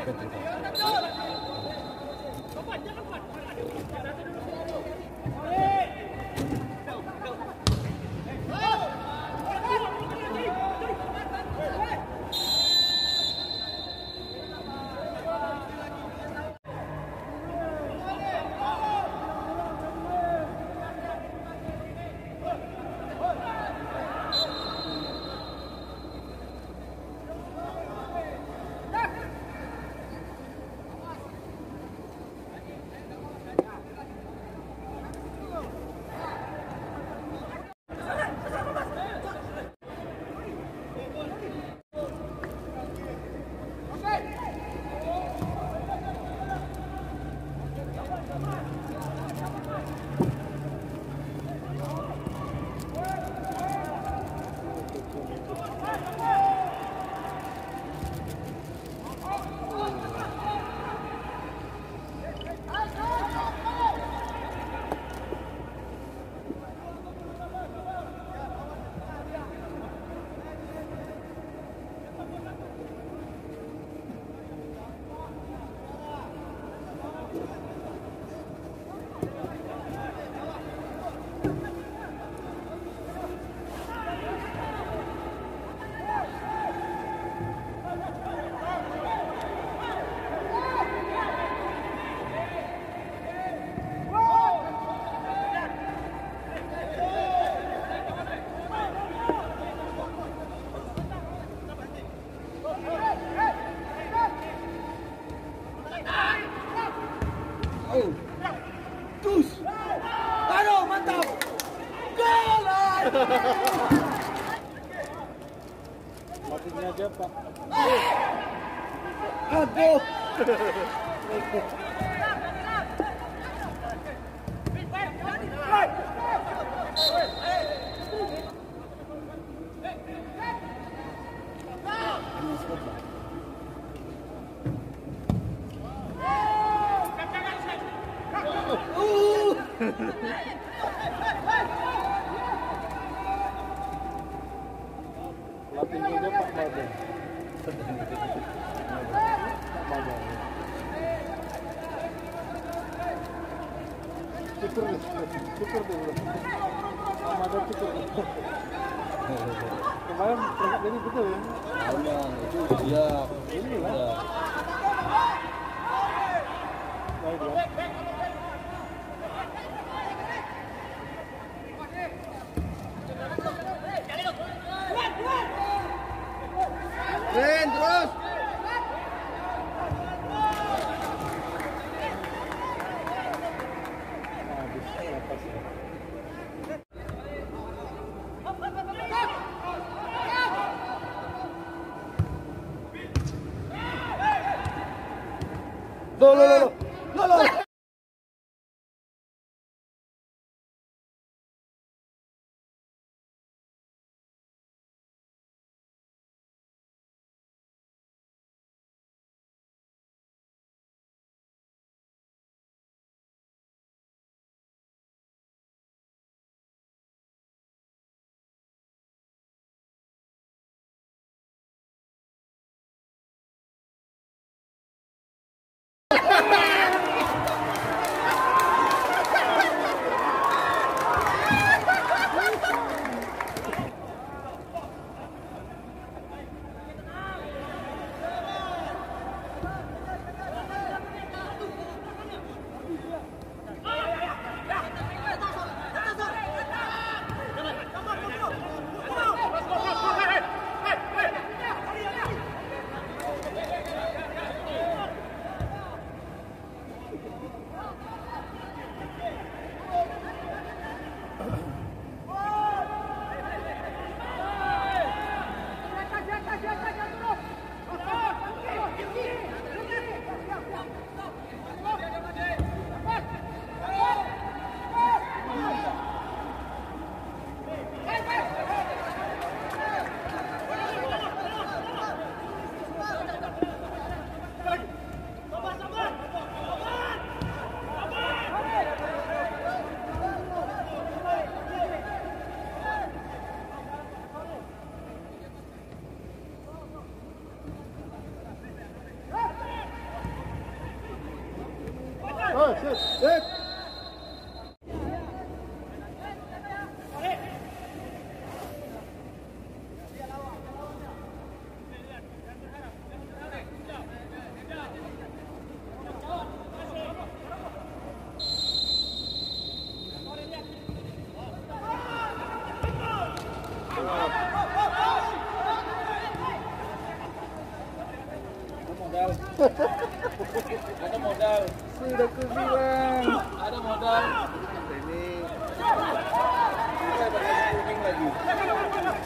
Jangan aja, kamu. Matinya aja, Pak. Aduh.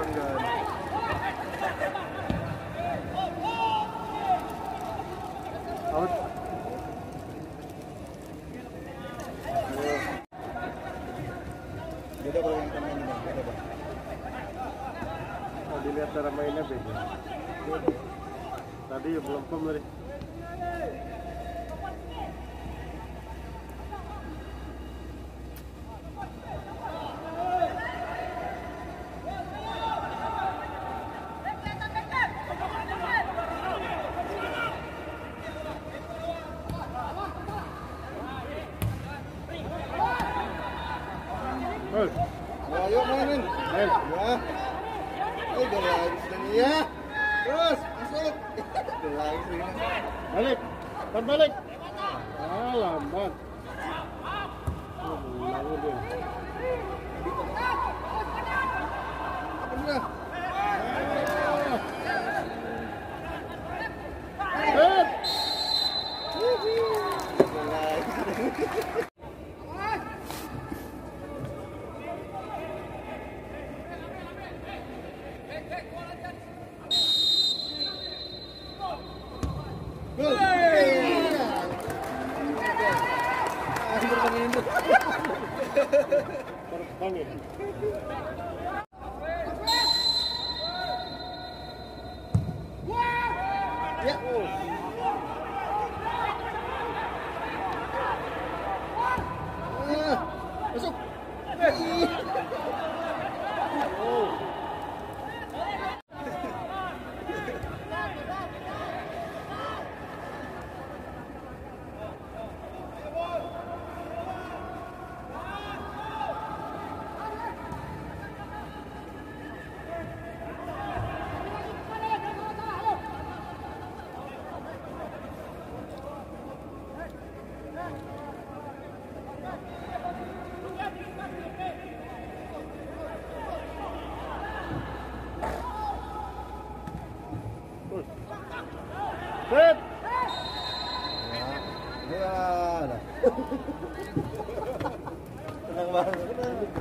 Sanggan. Out. Cara mainnya beda. Tadi belum pemerintah. Balik. Dan balik. Ah, lambat. Lalu dia.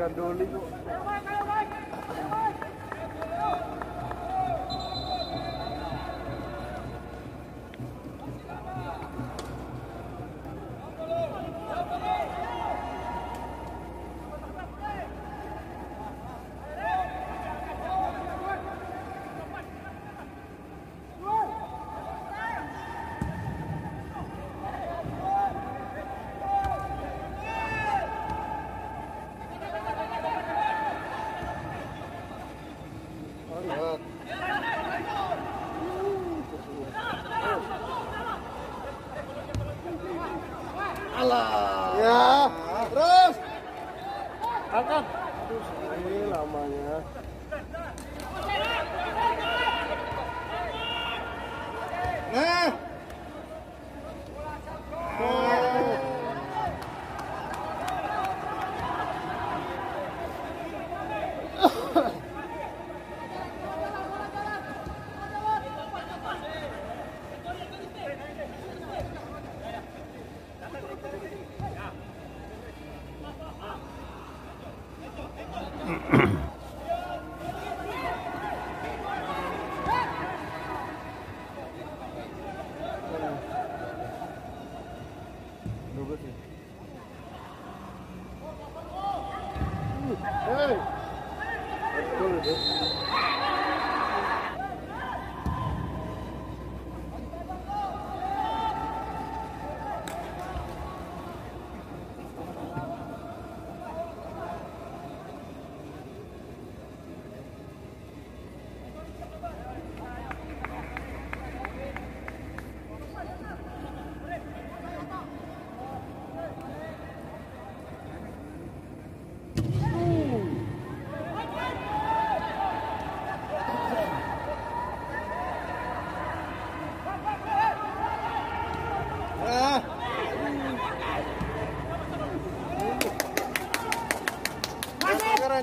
Chandauli को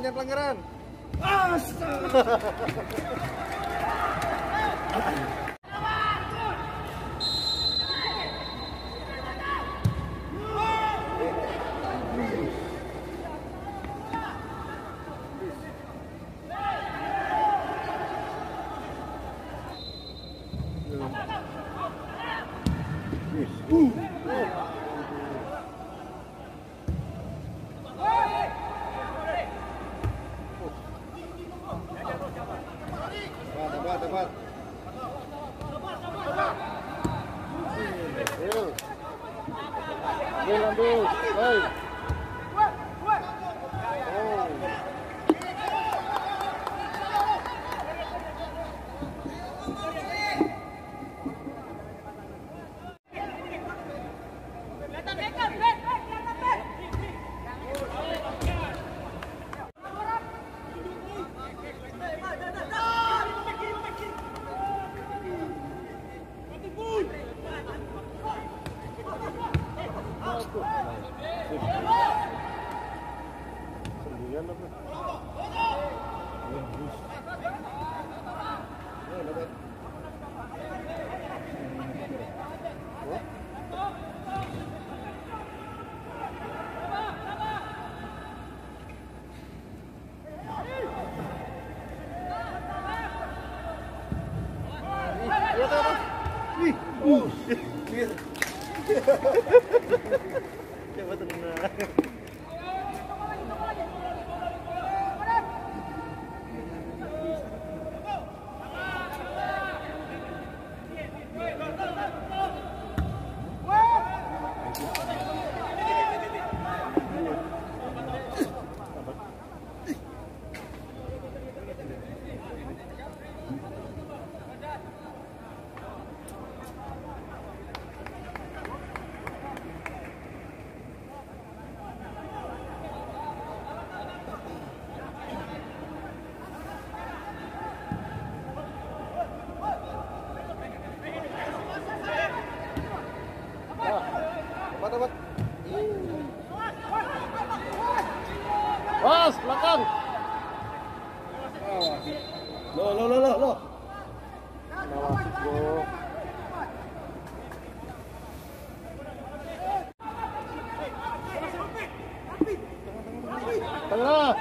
Jangan pelanggaran, Gracias. Vai lá!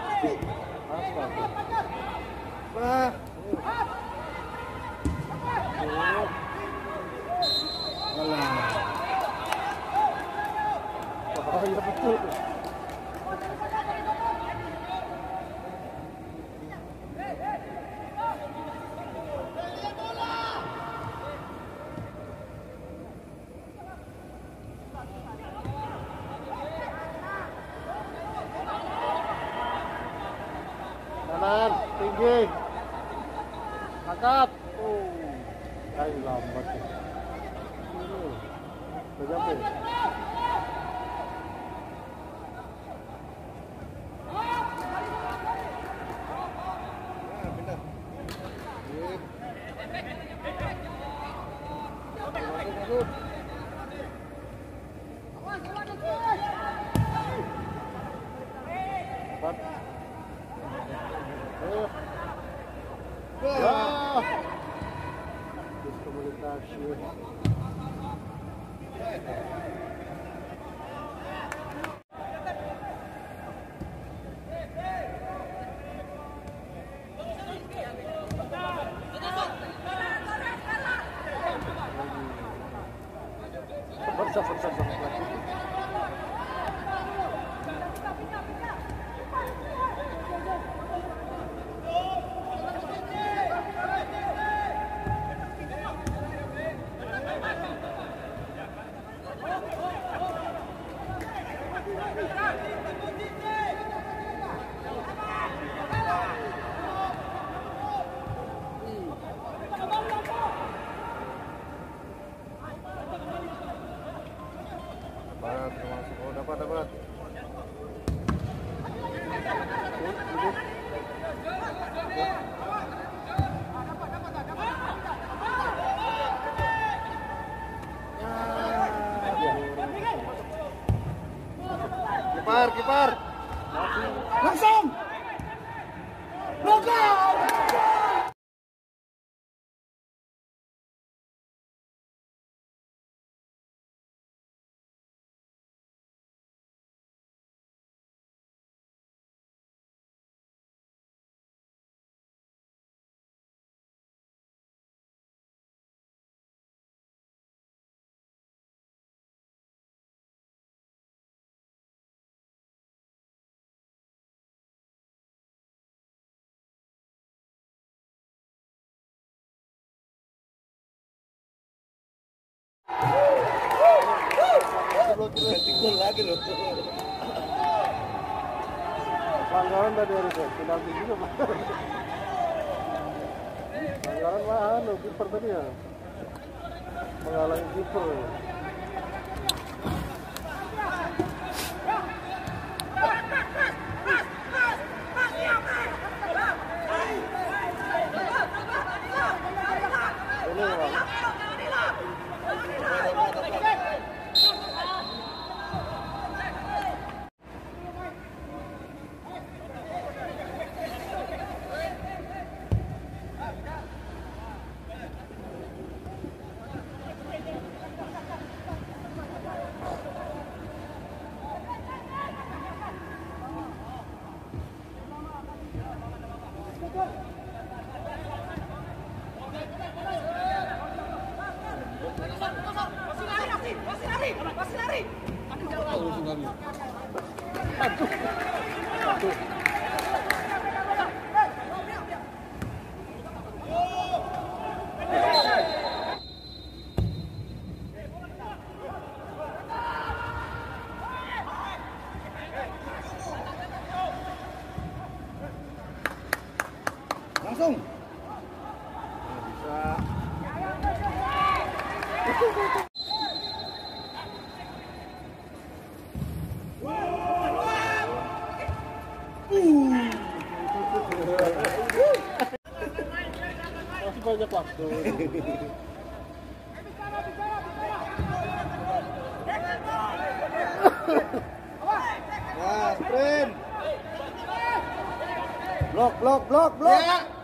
Pelanggaran tadi harus tidak begitu. Pelanggaran mah anu tadi ya menghalangi kiper. banyak waktu. Sprint. Blok, blok, blok, blok. Ya.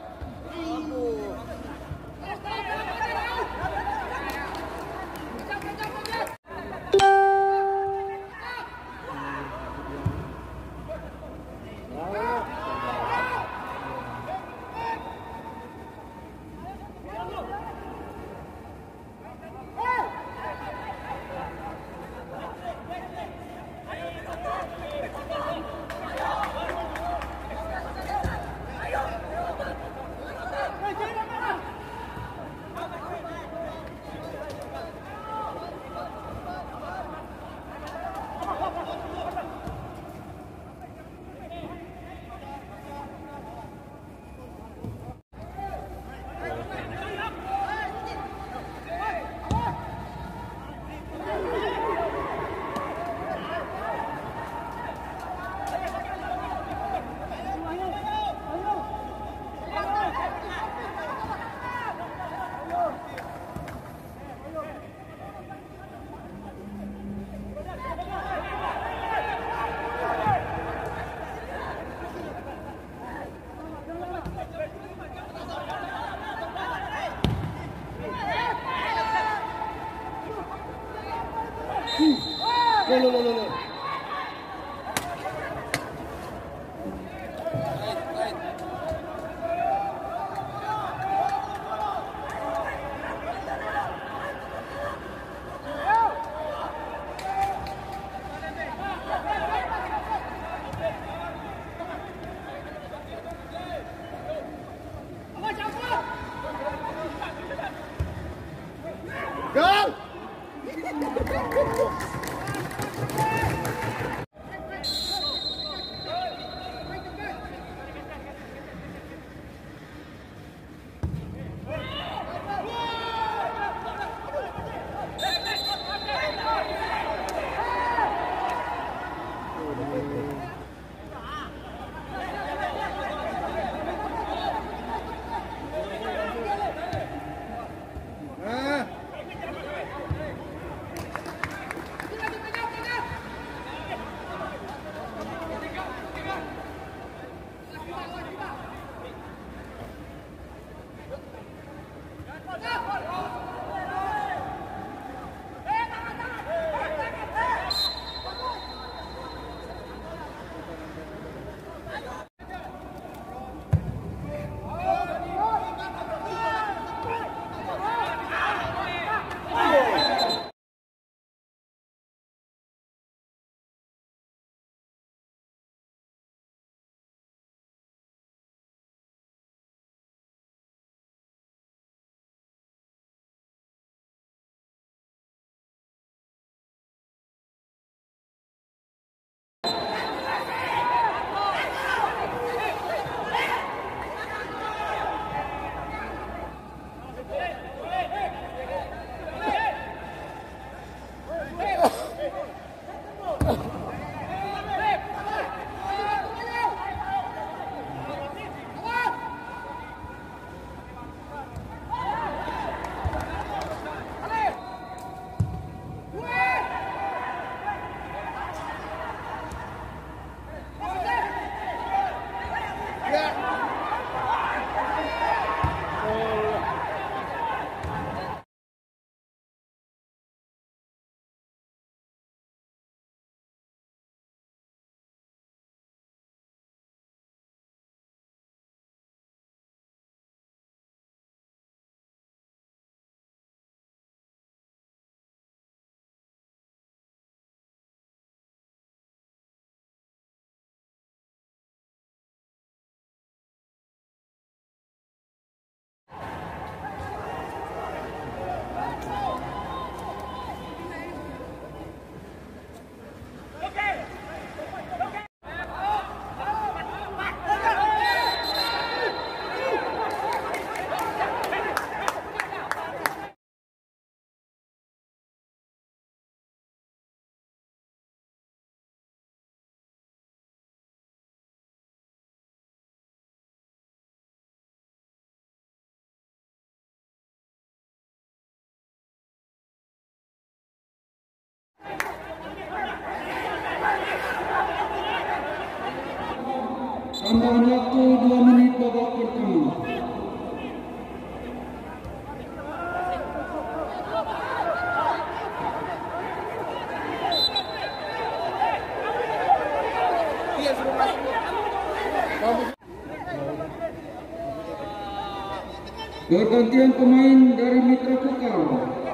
Kegantian pemain dari Mitra Kukar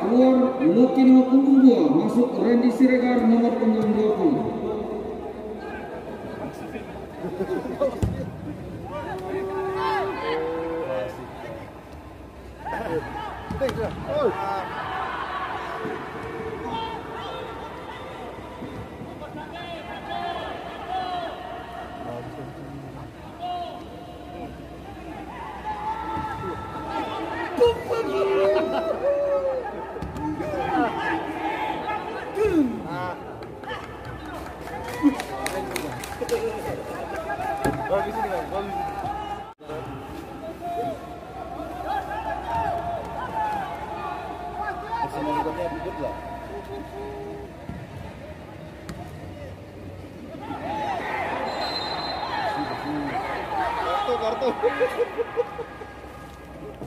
keluar Lukino punggung 2 masuk Randy Siregar nomor punggung 20. Thank you.